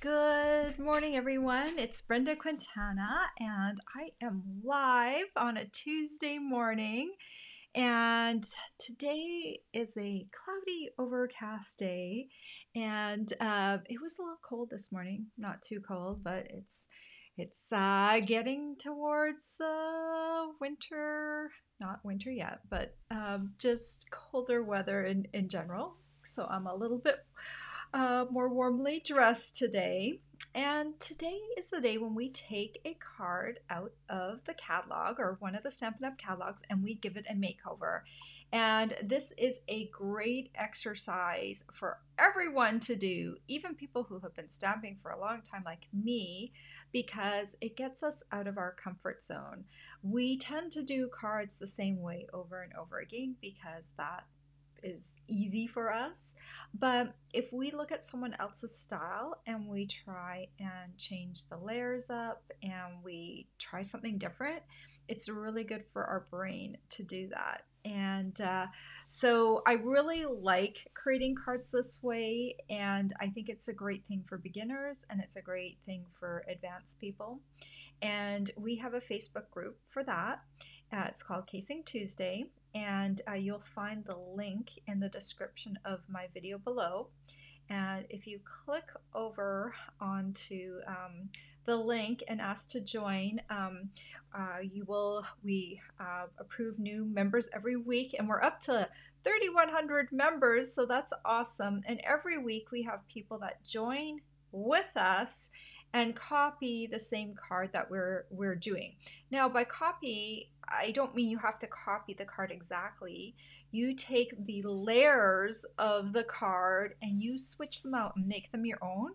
Good morning, everyone. It's Brenda Quintana, and I am live on a Tuesday morning. And today is a cloudy, overcast day, and uh, it was a little cold this morning. Not too cold, but it's it's uh, getting towards the winter. Not winter yet, but um, just colder weather in in general. So I'm a little bit uh, more warmly dressed today. And today is the day when we take a card out of the catalog or one of the Stampin' Up! catalogs and we give it a makeover. And this is a great exercise for everyone to do, even people who have been stamping for a long time, like me, because it gets us out of our comfort zone. We tend to do cards the same way over and over again because that is easy for us. But if we look at someone else's style and we try and change the layers up and we try something different, it's really good for our brain to do that. And uh, so I really like creating cards this way, and I think it's a great thing for beginners and it's a great thing for advanced people. And we have a Facebook group for that. Uh, it's called CASE-ing Tuesday, and uh, you'll find the link in the description of my video below. And if you click over onto um, the link and ask to join, um, uh, you will we uh, approve new members every week, and we're up to 3,100 members, so that's awesome. And every week we have people that join with us and copy the same card that we're we're doing. Now by copy, I don't mean you have to copy the card exactly. You take the layers of the card and you switch them out and make them your own.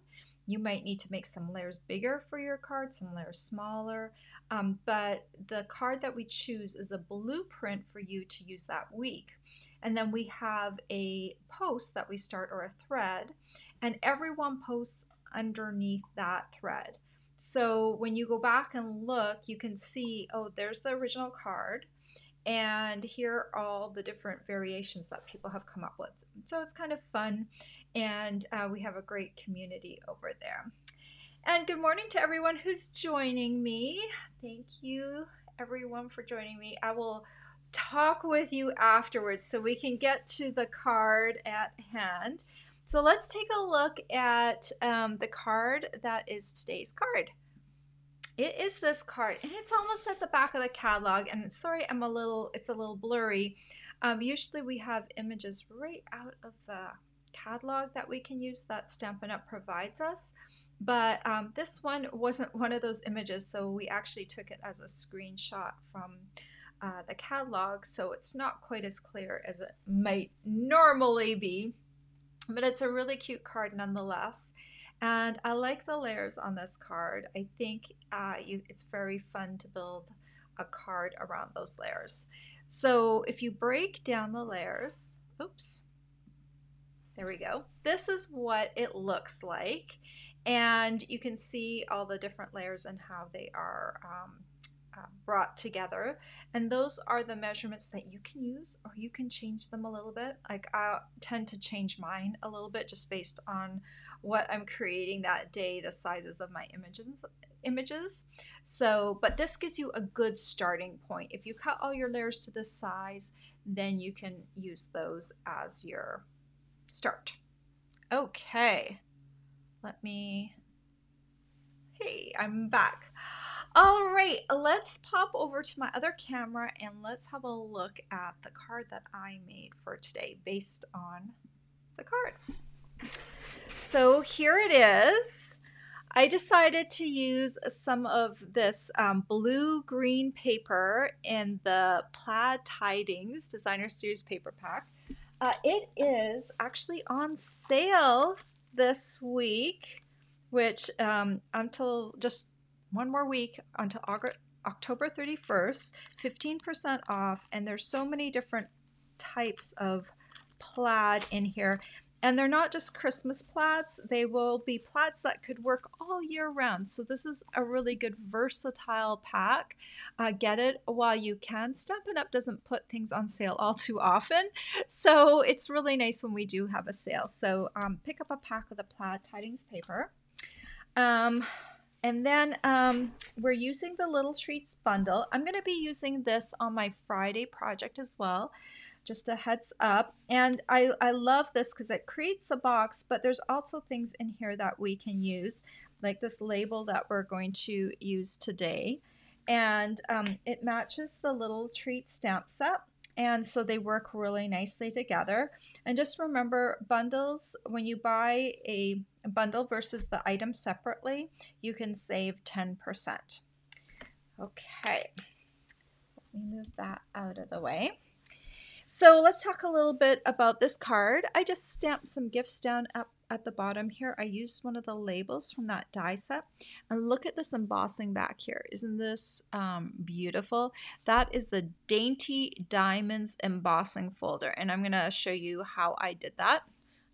You might need to make some layers bigger for your card, some layers smaller. Um, but the card that we choose is a blueprint for you to use that week. And then we have a post that we start or a thread, and everyone posts underneath that thread. So when you go back and look, you can see, oh, there's the original card. And here are all the different variations that people have come up with. So it's kind of fun. And uh, we have a great community over there. And good morning to everyone who's joining me. Thank you, everyone, for joining me. I will talk with you afterwards so we can get to the card at hand. So let's take a look at um, the card that is today's card. It is this card, and it's almost at the back of the catalog. And sorry, I'm a little, it's a little blurry. Um, usually we have images right out of the catalog that we can use that Stampin' Up! provides us. But um, this one wasn't one of those images, so we actually took it as a screenshot from uh, the catalog, so it's not quite as clear as it might normally be but it's a really cute card nonetheless. And I like the layers on this card. I think uh, you, it's very fun to build a card around those layers. So if you break down the layers, oops, there we go. This is what it looks like. And you can see all the different layers and how they are um, uh, brought together. And those are the measurements that you can use or you can change them a little bit. Like I tend to change mine a little bit just based on what I'm creating that day, the sizes of my images images. So, but this gives you a good starting point. If you cut all your layers to this size, then you can use those as your start. Okay, let me, hey, I'm back. All right, let's pop over to my other camera and let's have a look at the card that I made for today based on the card. So here it is. I decided to use some of this um, blue-green paper in the Plaid Tidings Designer Series paper pack. Uh, it is actually on sale this week, which um, until just one more week until October 31st, 15% off, and there's so many different types of plaid in here. And they're not just Christmas plaids, they will be plaids that could work all year round. So this is a really good versatile pack. Uh, get it while you can. Stampin' Up! doesn't put things on sale all too often, so it's really nice when we do have a sale. So um, pick up a pack of the plaid tidings paper. Um, and then um, we're using the Little Treats bundle. I'm going to be using this on my Friday project as well. Just a heads up. And I, I love this because it creates a box, but there's also things in here that we can use, like this label that we're going to use today. And um, it matches the Little Treat stamp set and so they work really nicely together. And just remember bundles, when you buy a bundle versus the item separately, you can save 10%. Okay, let me move that out of the way. So let's talk a little bit about this card. I just stamped some gifts down up at the bottom here. I used one of the labels from that die set. And look at this embossing back here. Isn't this um, beautiful? That is the Dainty Diamonds embossing folder. And I'm going to show you how I did that.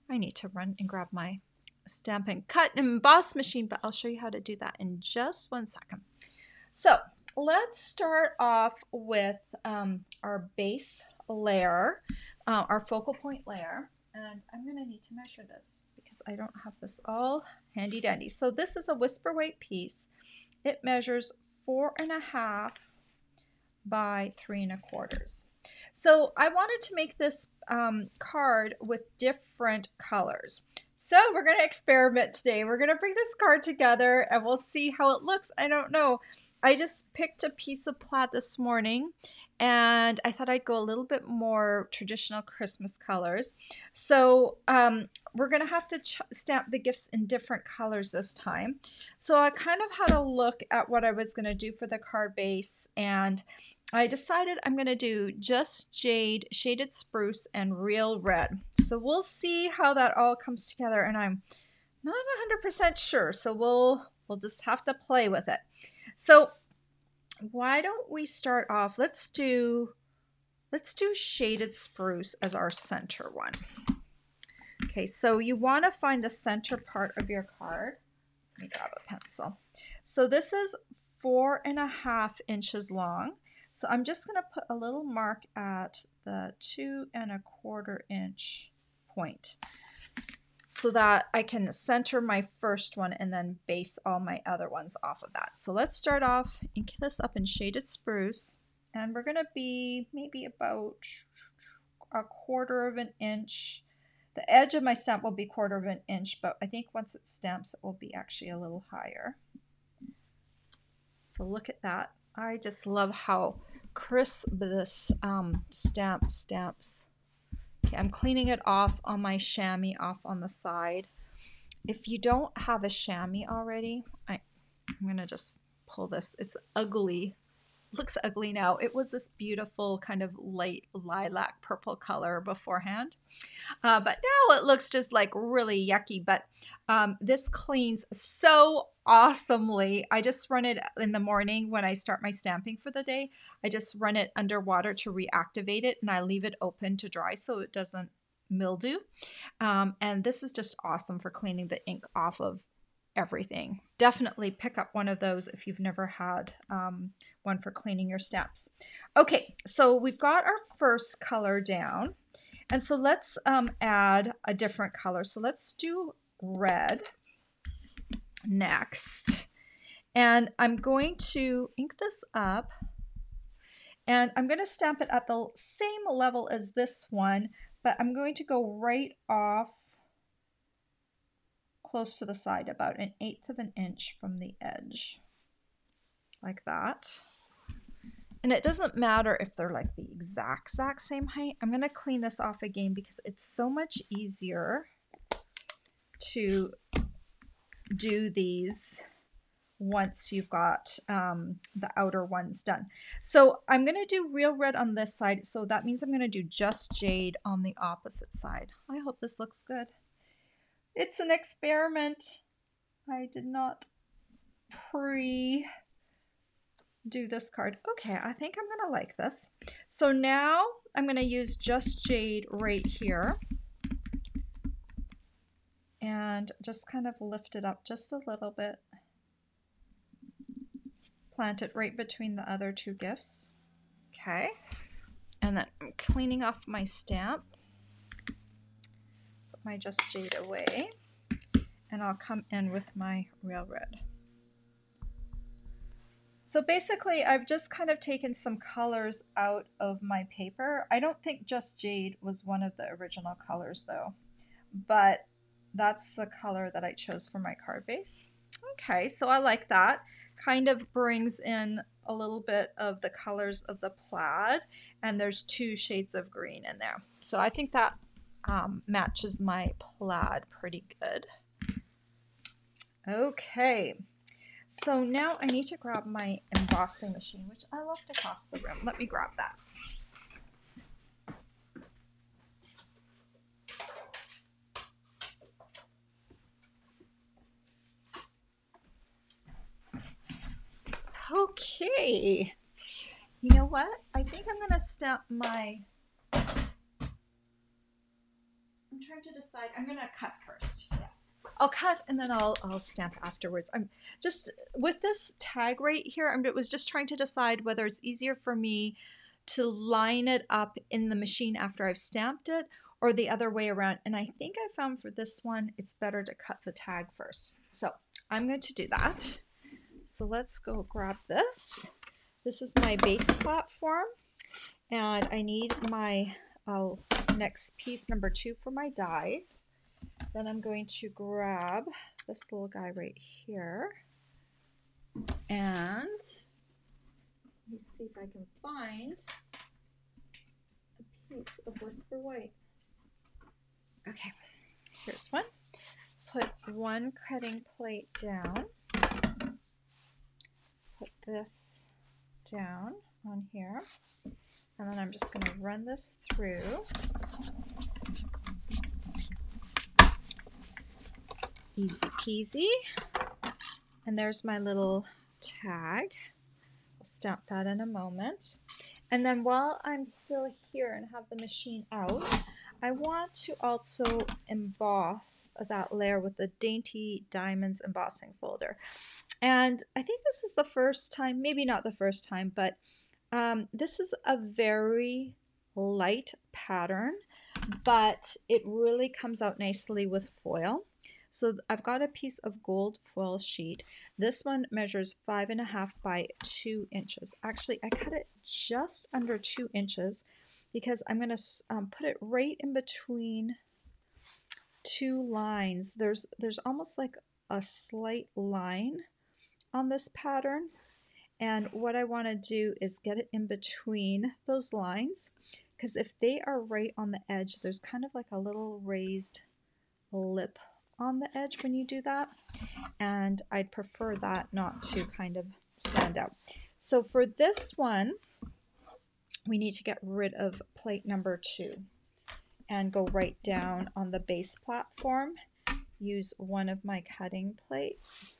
I need to run and grab my Stampin' Cut and emboss machine, but I'll show you how to do that in just one second. So let's start off with um, our base layer, uh, our focal point layer. And I'm going to need to measure this because I don't have this all handy dandy. So this is a Whisper White piece. It measures four and a half by three and a quarters. So I wanted to make this um, card with different colors. So we're going to experiment today. We're going to bring this card together and we'll see how it looks. I don't know. I just picked a piece of plaid this morning and I thought I'd go a little bit more traditional Christmas colors. So um, we're going to have to stamp the gifts in different colors this time. So I kind of had a look at what I was going to do for the card base and I decided I'm going to do just jade, shaded spruce, and real red. So we'll see how that all comes together and I'm not 100% sure. So we'll, we'll just have to play with it. So why don't we start off, let's do, let's do shaded spruce as our center one. Okay, so you want to find the center part of your card. Let me grab a pencil. So this is four and a half inches long. So I'm just going to put a little mark at the two and a quarter inch point so that I can center my first one and then base all my other ones off of that. So let's start off, ink this up in Shaded Spruce, and we're going to be maybe about a quarter of an inch the edge of my stamp will be quarter of an inch, but I think once it stamps, it will be actually a little higher. So look at that. I just love how crisp this um, stamp stamps. I'm cleaning it off on my chamois off on the side. If you don't have a chamois already, I, I'm going to just pull this. It's ugly looks ugly now. It was this beautiful kind of light lilac purple color beforehand. Uh, but now it looks just like really yucky. But um, this cleans so awesomely. I just run it in the morning when I start my stamping for the day. I just run it underwater to reactivate it and I leave it open to dry so it doesn't mildew. Um, and this is just awesome for cleaning the ink off of everything. Definitely pick up one of those if you've never had um, one for cleaning your stamps. Okay, so we've got our first color down. And so let's um, add a different color. So let's do red next. And I'm going to ink this up and I'm going to stamp it at the same level as this one, but I'm going to go right off close to the side, about an eighth of an inch from the edge, like that. And it doesn't matter if they're like the exact, exact same height. I'm going to clean this off again because it's so much easier to do these once you've got um, the outer ones done. So I'm going to do real red on this side. So that means I'm going to do just jade on the opposite side. I hope this looks good. It's an experiment. I did not pre do this card. Okay, I think I'm going to like this. So now I'm going to use just jade right here. And just kind of lift it up just a little bit. Plant it right between the other two gifts. Okay. And then I'm cleaning off my stamp my Just Jade away. and I'll come in with my real red. So basically, I've just kind of taken some colors out of my paper. I don't think Just Jade was one of the original colors though, but that's the color that I chose for my card base. Okay, so I like that. Kind of brings in a little bit of the colors of the plaid, and there's two shades of green in there. So I think that um, matches my plaid pretty good. Okay, so now I need to grab my embossing machine, which I left across the room. Let me grab that. Okay. You know what? I think I'm going to stamp my... I'm trying to decide. I'm to cut first. Yes. I'll cut and then I'll, I'll stamp afterwards. I'm just, with this tag right here, I'm, it was just trying to decide whether it's easier for me to line it up in the machine after I've stamped it or the other way around. And I think I found for this one, it's better to cut the tag first. So I'm going to do that. So let's go grab this. This is my base platform and I need my uh, next piece number two for my dies. Then I'm going to grab this little guy right here. And let me see if I can find a piece of Whisper White. Okay, here's one. Put one cutting plate down. Put this down on here. And then I'm just going to run this through. Easy peasy. And there's my little tag. I'll stamp that in a moment. And then while I'm still here and have the machine out, I want to also emboss that layer with the Dainty Diamonds embossing folder. And I think this is the first time, maybe not the first time, but um, this is a very light pattern, but it really comes out nicely with foil. So I've got a piece of gold foil sheet. This one measures five and a half by two inches. Actually, I cut it just under two inches because I'm going to um, put it right in between two lines. There's, there's almost like a slight line on this pattern. And what I want to do is get it in between those lines because if they are right on the edge, there's kind of like a little raised lip on the edge when you do that. And I'd prefer that not to kind of stand out. So for this one, we need to get rid of plate number two and go right down on the base platform. Use one of my cutting plates.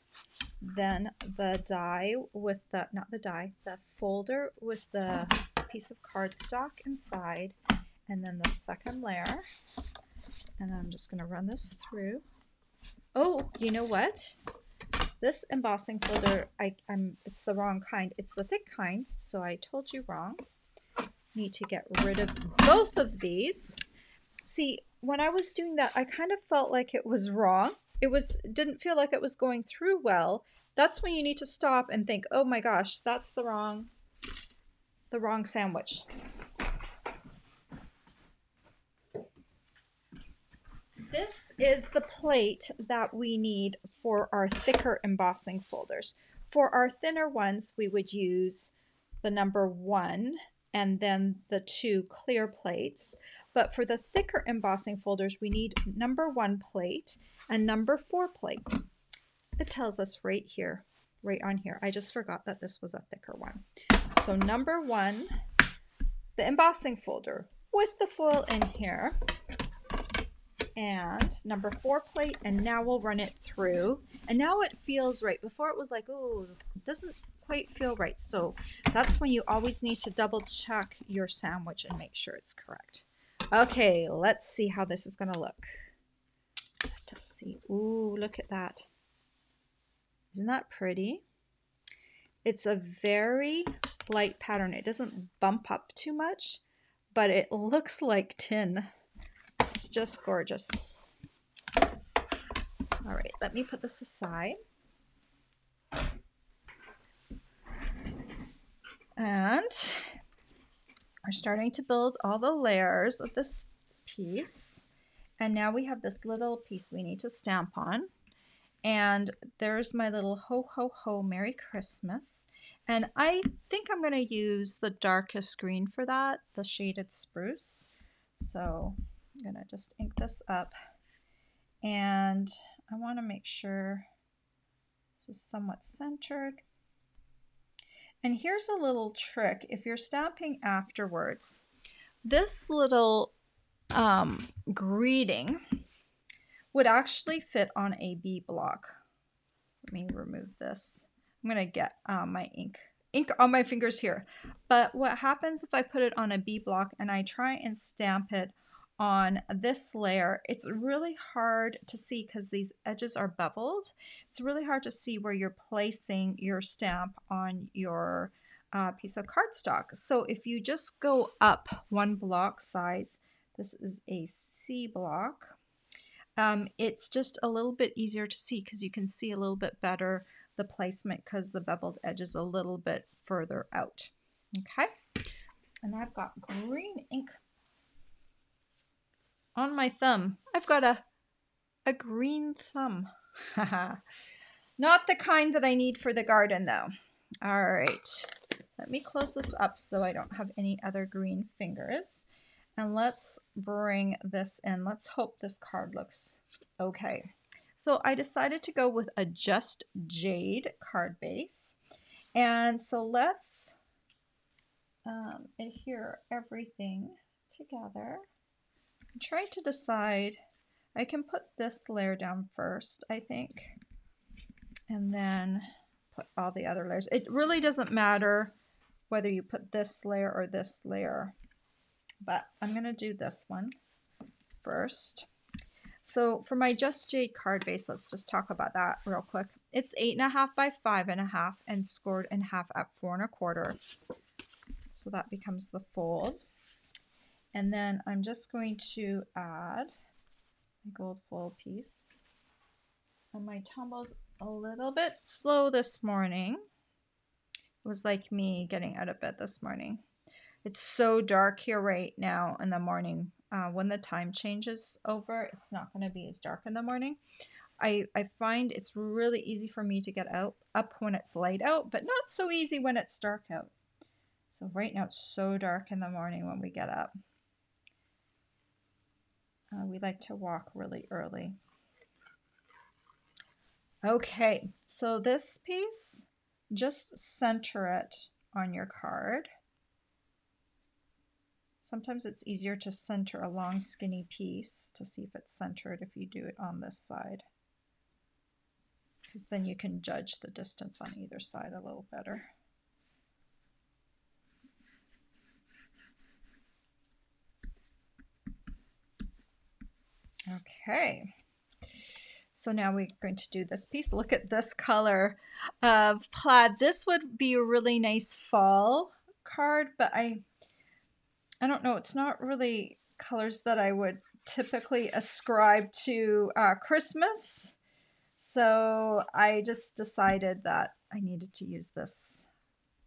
Then the die with the, not the die, the folder with the piece of cardstock inside. And then the second layer. And I'm just going to run this through. Oh, you know what? This embossing folder, I, I'm, it's the wrong kind. It's the thick kind, so I told you wrong. Need to get rid of both of these. See, when I was doing that, I kind of felt like it was wrong. It was didn't feel like it was going through well. That's when you need to stop and think, oh my gosh, that's the wrong, the wrong sandwich. This is the plate that we need for our thicker embossing folders. For our thinner ones, we would use the number one and then the two clear plates. But for the thicker embossing folders, we need number one plate and number four plate. It tells us right here, right on here. I just forgot that this was a thicker one. So number one, the embossing folder with the foil in here and number four plate and now we'll run it through and now it feels right before it was like oh doesn't quite feel right. So that's when you always need to double check your sandwich and make sure it's correct. Okay let's see how this is going to look. Let's see Ooh, look at that. Isn't that pretty? It's a very light pattern. It doesn't bump up too much but it looks like tin. It's just gorgeous. All right, let me put this aside. And we're starting to build all the layers of this piece. And now we have this little piece we need to stamp on. And there's my little ho ho ho Merry Christmas. And I think I'm going to use the darkest green for that, the shaded spruce. So I'm going to just ink this up. And I want to make sure this is somewhat centered. And here's a little trick. If you're stamping afterwards, this little um, greeting would actually fit on a B block. Let me remove this. I'm going to get um, my ink ink on my fingers here. But what happens if I put it on a B block and I try and stamp it on this layer, it's really hard to see because these edges are beveled. It's really hard to see where you're placing your stamp on your uh, piece of cardstock. So if you just go up one block size, this is a C block, um, it's just a little bit easier to see because you can see a little bit better the placement because the beveled edge is a little bit further out. Okay, and I've got green ink on my thumb. I've got a, a green thumb. Not the kind that I need for the garden though. All right, let me close this up so I don't have any other green fingers. And let's bring this in. Let's hope this card looks okay. So I decided to go with a Just Jade card base. And so let's um, adhere everything together. I'm to decide, I can put this layer down first, I think, and then put all the other layers. It really doesn't matter whether you put this layer or this layer, but I'm going to do this one first. So for my Just Jade card base, let's just talk about that real quick. It's eight and a half by five and a half and scored in half at four and a quarter. So that becomes the fold. And then I'm just going to add a gold foil piece. And my Tombow's a little bit slow this morning. It was like me getting out of bed this morning. It's so dark here right now in the morning. Uh, when the time changes over, it's not going to be as dark in the morning. I, I find it's really easy for me to get out up when it's light out, but not so easy when it's dark out. So right now it's so dark in the morning when we get up. Uh, we like to walk really early. Okay, so this piece, just center it on your card. Sometimes it's easier to center a long skinny piece to see if it's centered if you do it on this side. Because then you can judge the distance on either side a little better. Okay. So now we're going to do this piece. Look at this color of plaid. This would be a really nice fall card, but I, I don't know. It's not really colors that I would typically ascribe to uh, Christmas. So I just decided that I needed to use this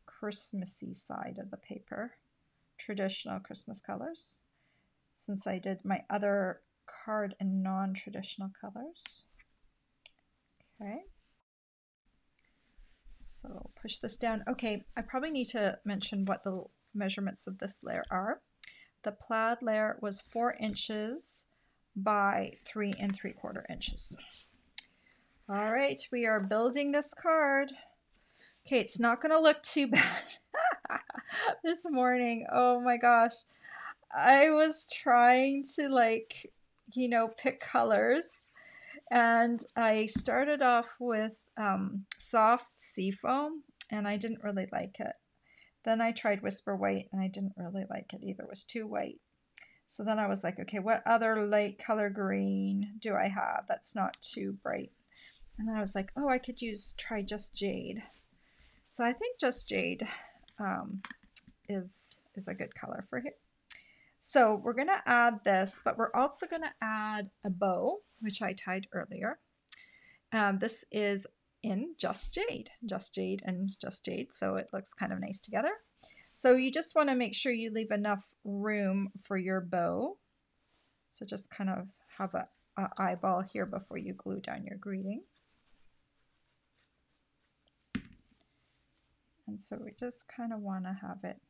Christmassy side of the paper, traditional Christmas colors, since I did my other card in non-traditional colors. Okay. So push this down. Okay, I probably need to mention what the measurements of this layer are. The plaid layer was four inches by three and three quarter inches. All right, we are building this card. Okay, it's not going to look too bad this morning. Oh my gosh. I was trying to like you know, pick colors. And I started off with um, soft seafoam, and I didn't really like it. Then I tried Whisper White, and I didn't really like it either. It was too white. So then I was like, okay, what other light color green do I have that's not too bright? And I was like, oh, I could use, try Just Jade. So I think Just Jade um, is, is a good color for it. So we're going to add this, but we're also going to add a bow, which I tied earlier. Um, this is in Just Jade, Just Jade and Just Jade, so it looks kind of nice together. So you just want to make sure you leave enough room for your bow. So just kind of have a, a eyeball here before you glue down your greeting. And so we just kind of want to have it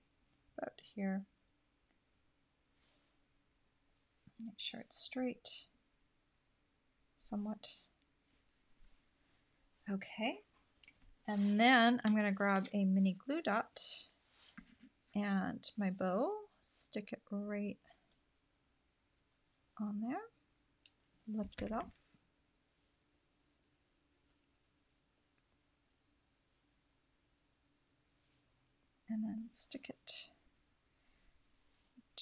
about here. Make sure it's straight somewhat. Okay, and then I'm going to grab a mini glue dot and my bow, stick it right on there, lift it up. And then stick it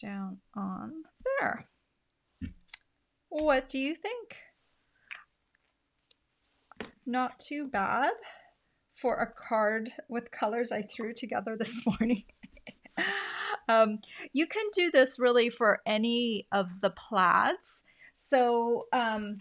down on there. What do you think? Not too bad for a card with colors I threw together this morning. um, you can do this really for any of the plaids. So, um,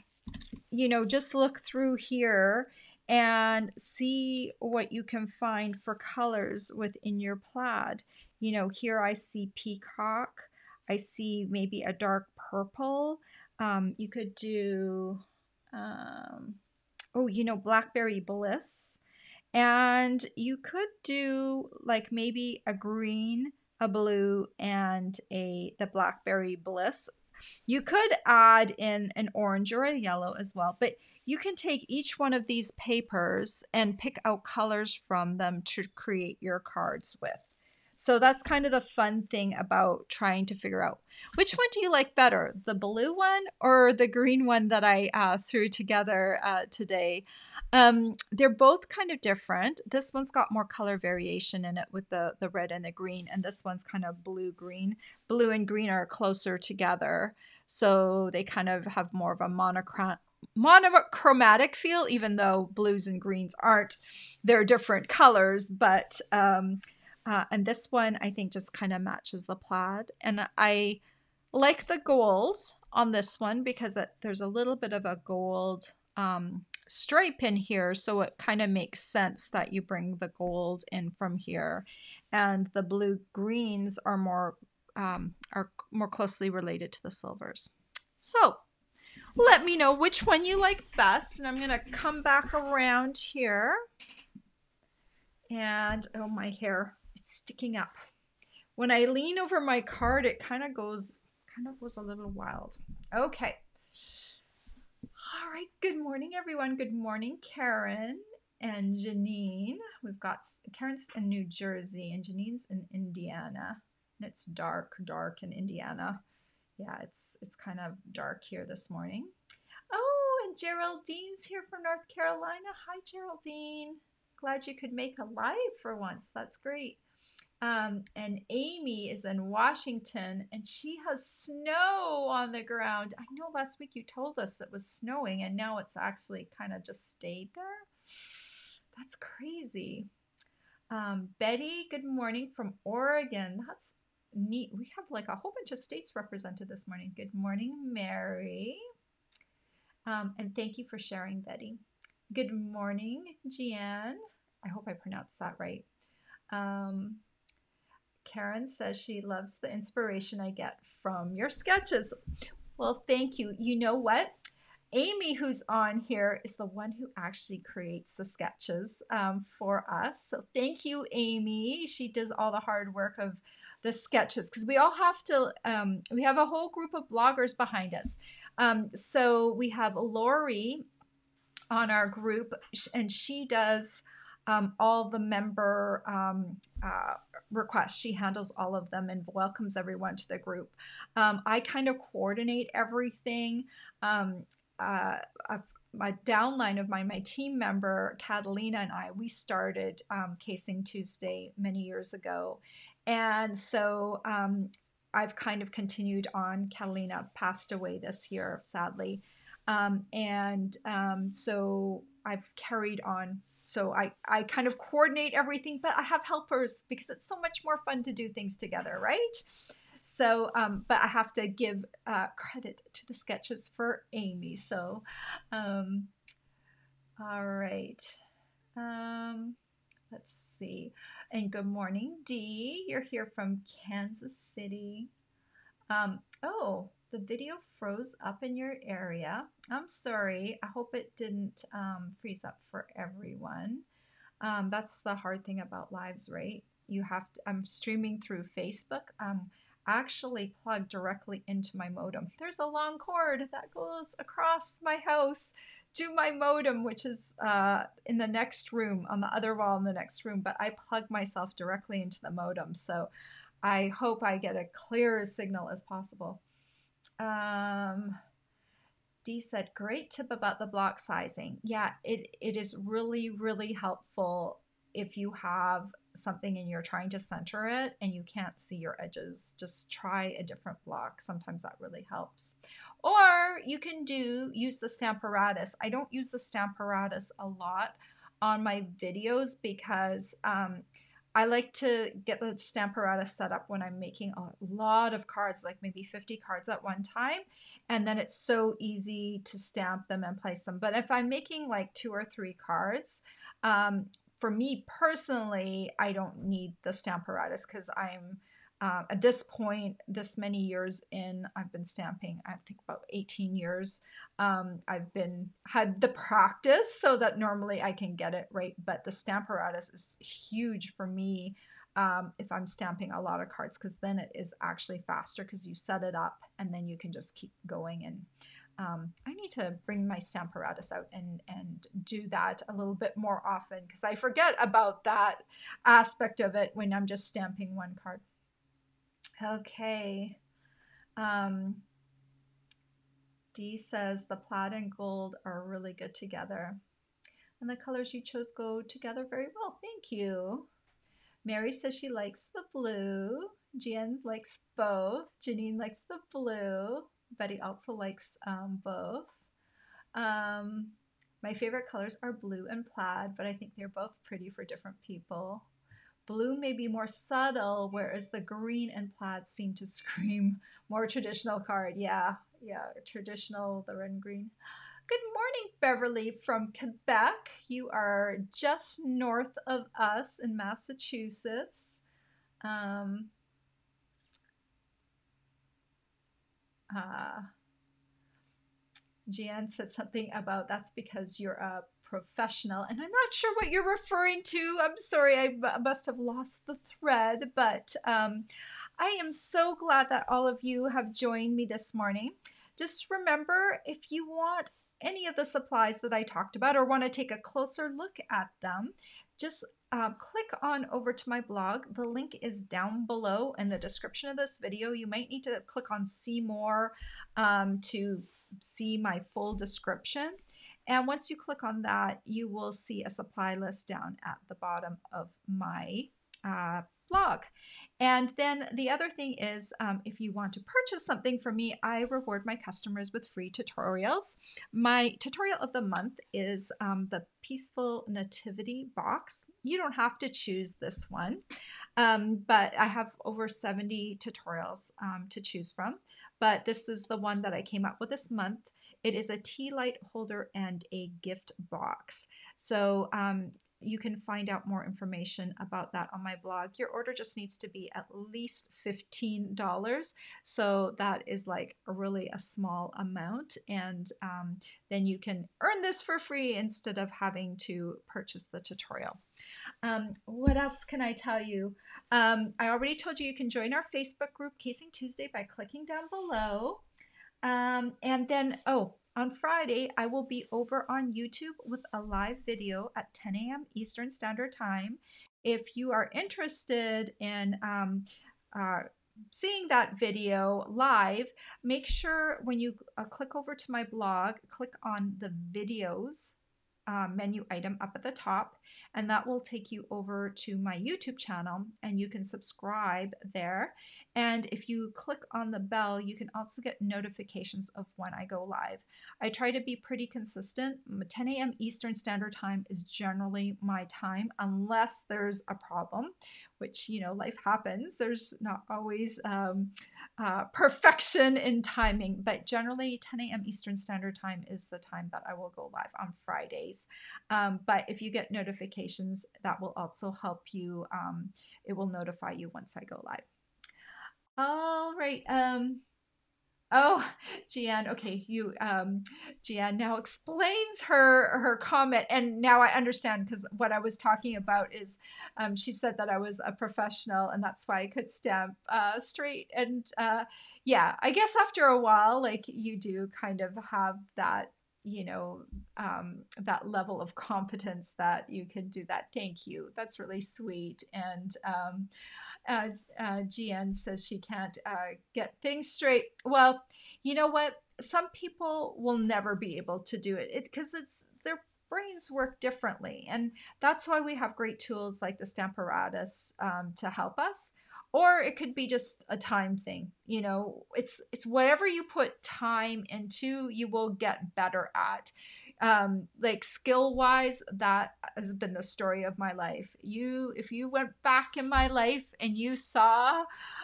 you know, just look through here and see what you can find for colors within your plaid. You know, here I see peacock. I see maybe a dark purple. Um, you could do, um, oh, you know, blackberry bliss. And you could do like maybe a green, a blue, and a the blackberry bliss. You could add in an orange or a yellow as well, but you can take each one of these papers and pick out colors from them to create your cards with. So that's kind of the fun thing about trying to figure out which one do you like better, the blue one or the green one that I uh, threw together uh, today. Um, they're both kind of different. This one's got more color variation in it with the, the red and the green, and this one's kind of blue green. Blue and green are closer together, so they kind of have more of a monochromatic monochromatic feel even though blues and greens aren't they're different colors but um uh, and this one I think just kind of matches the plaid. And I like the gold on this one because it, there's a little bit of a gold um, stripe in here. So it kind of makes sense that you bring the gold in from here. And the blue greens are more um, are more closely related to the silvers. So let me know which one you like best. And I'm going to come back around here. And, oh, my hair sticking up. When I lean over my card, it kind of goes, kind of goes a little wild. Okay. All right. Good morning, everyone. Good morning, Karen and Janine. We've got Karen's in New Jersey and Janine's in Indiana. And it's dark, dark in Indiana. Yeah, it's it's kind of dark here this morning. Oh, and Geraldine's here from North Carolina. Hi, Geraldine. Glad you could make a live for once. That's great. Um, and Amy is in Washington and she has snow on the ground. I know last week you told us it was snowing and now it's actually kind of just stayed there. That's crazy. Um, Betty, good morning from Oregon. That's neat. We have like a whole bunch of states represented this morning. Good morning, Mary. Um, and thank you for sharing, Betty. Good morning, Jeanne. I hope I pronounced that right. Um, Karen says she loves the inspiration I get from your sketches. Well, thank you. You know what? Amy, who's on here, is the one who actually creates the sketches um, for us. So thank you, Amy. She does all the hard work of the sketches because we all have to, um, we have a whole group of bloggers behind us. Um, so we have Lori on our group, and she does um, all the member um, uh, requests. She handles all of them and welcomes everyone to the group. Um, I kind of coordinate everything. Um, uh, my downline of my my team member Catalina and I we started um, CASE-ing Tuesday many years ago, and so um, I've kind of continued on. Catalina passed away this year, sadly, um, and um, so I've carried on so I, I kind of coordinate everything, but I have helpers because it's so much more fun to do things together, right? So, um, but I have to give uh, credit to the sketches for Amy. So, um, All right. Um, let's see. And good morning, Dee. You're here from Kansas City. Um, oh, the video froze up in your area. I'm sorry. I hope it didn't um, freeze up for everyone. Um, that's the hard thing about lives, right? You have to, I'm streaming through Facebook. I'm actually plugged directly into my modem. There's a long cord that goes across my house to my modem, which is uh, in the next room, on the other wall in the next room, but I plug myself directly into the modem. So I hope I get a clear signal as possible. Um, Dee said, great tip about the block sizing. Yeah, it, it is really, really helpful if you have something and you're trying to center it and you can't see your edges. Just try a different block. Sometimes that really helps. Or you can do use the Stamparatus. I don't use the Stamparatus a lot on my videos because um, I like to get the Stamparatus set up when I'm making a lot of cards, like maybe 50 cards at one time. And then it's so easy to stamp them and place them. But if I'm making like two or three cards, um, for me personally, I don't need the Stamparatus because I'm uh, at this point, this many years in, I've been stamping, I think about 18 years. Um, I've been had the practice so that normally I can get it right, but the Stamparatus is huge for me um, if I'm stamping a lot of cards because then it is actually faster because you set it up and then you can just keep going and um, I need to bring my Stamparatus out and, and do that a little bit more often because I forget about that aspect of it when I'm just stamping one card. Okay. Um, D says the plaid and gold are really good together. And the colors you chose go together very well. Thank you. Mary says she likes the blue. Jan likes both. Janine likes the blue. Betty also likes um, both. Um, my favorite colors are blue and plaid, but I think they're both pretty for different people. Blue may be more subtle, whereas the green and plaid seem to scream more traditional card. Yeah, yeah, traditional, the red and green. Good morning, Beverly from Quebec. You are just north of us in Massachusetts. Um, uh, Jan said something about that's because you're a professional, and I'm not sure what you're referring to. I'm sorry, I must have lost the thread, but um, I am so glad that all of you have joined me this morning. Just remember if you want any of the supplies that I talked about or want to take a closer look at them, just uh, click on over to my blog. The link is down below in the description of this video. You might need to click on see more um, to see my full description. And once you click on that, you will see a supply list down at the bottom of my uh, blog. And then the other thing is um, if you want to purchase something from me, I reward my customers with free tutorials. My tutorial of the month is um, the Peaceful Nativity box. You don't have to choose this one, um, but I have over 70 tutorials um, to choose from. But this is the one that I came up with this month. It is a tea light holder and a gift box. So um, you can find out more information about that on my blog. Your order just needs to be at least $15. So that is like really a small amount. And um, then you can earn this for free instead of having to purchase the tutorial. Um, what else can I tell you? Um, I already told you you can join our Facebook group, CASE-ing Tuesday, by clicking down below. Um, and then, oh, on Friday, I will be over on YouTube with a live video at 10 a.m. Eastern Standard Time. If you are interested in um, uh, seeing that video live, make sure when you uh, click over to my blog, click on the videos uh, menu item up at the top, and that will take you over to my YouTube channel, and you can subscribe there. And if you click on the bell, you can also get notifications of when I go live. I try to be pretty consistent. 10 a.m. Eastern Standard Time is generally my time, unless there's a problem, which, you know, life happens. There's not always um, uh, perfection in timing, but generally 10 a.m. Eastern Standard Time is the time that I will go live on Fridays. Um, but if you get notifications, that will also help you. Um, it will notify you once I go live. All right. Oh, Jian. Okay, you, um, now explains her her comment, and now I understand because what I was talking about is, um, she said that I was a professional, and that's why I could stamp uh, straight. And uh, yeah, I guess after a while, like you do, kind of have that, you know, um, that level of competence that you can do that. Thank you. That's really sweet, and um, uh, uh, GN says she can't uh, get things straight. Well, you know what? Some people will never be able to do it because it, it's their brains work differently, and that's why we have great tools like the Stamparatus um, to help us. Or it could be just a time thing. You know, it's it's whatever you put time into, you will get better at um like skill wise that has been the story of my life. You if you went back in my life and you saw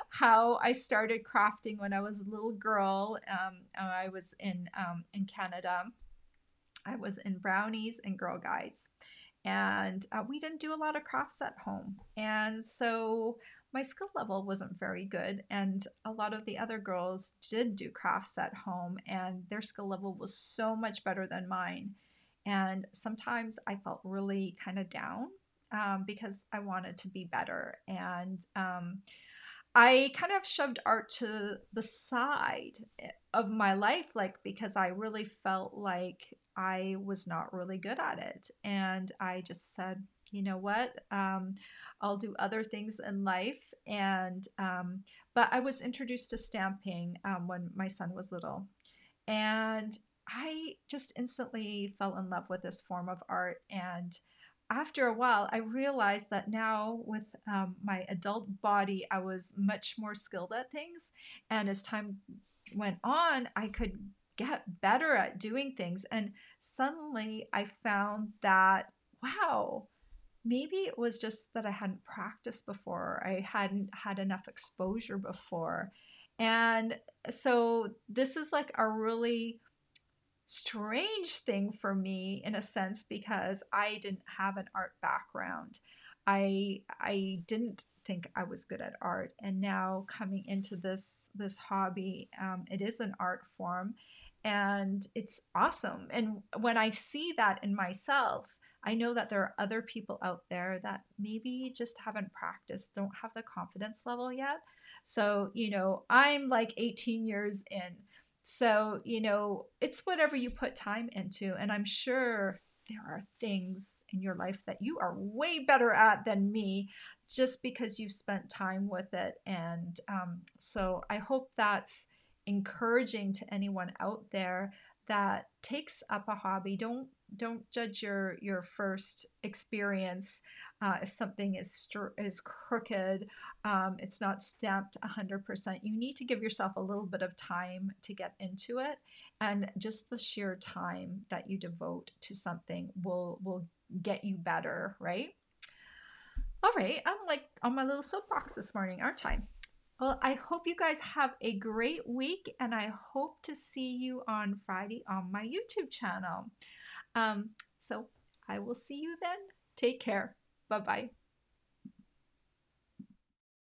how i started crafting when i was a little girl um i was in um in canada i was in brownies and girl guides. And uh, we didn't do a lot of crafts at home. And so my skill level wasn't very good and a lot of the other girls did do crafts at home and their skill level was so much better than mine. And sometimes i felt really kind of down um, because i wanted to be better. And um, i kind of shoved art to the side eh, of my life like because i really felt like i was not really good at it and i just said you know what um, I'll do other things in life. And, um, but I was introduced to stamping um, when my son was little. And I just instantly fell in love with this form of art. And after a while, I realized that now with um, my adult body, I was much more skilled at things. And as time went on, I could get better at doing things. And suddenly I found that, wow, maybe it was just that I hadn't practiced before, I hadn't had enough exposure before. And so this is like a really strange thing for me in a sense because I didn't have an art background. I I didn't think I was good at art, and now coming into this this hobby, um, it is an art form, and it's awesome. And when I see that in myself, I know that there are other people out there that maybe just haven't practiced, don't have the confidence level yet. So, you know, I'm like 18 years in. So, you know, it's whatever you put time into. And I'm sure there are things in your life that you are way better at than me just because you've spent time with it. And um, so I hope that's encouraging to anyone out there that takes up a hobby. Don't don't judge your your first experience uh, if something is str- is crooked um, it's not stamped 100% you need to give yourself a little bit of time to get into it and just the sheer time that you devote to something will will get you better right? All right i'm like on my little soapbox this morning aren't i well, I hope you guys have a great week and I hope to see you on Friday on my YouTube channel. Um, so I will see you then. Take care. Bye bye.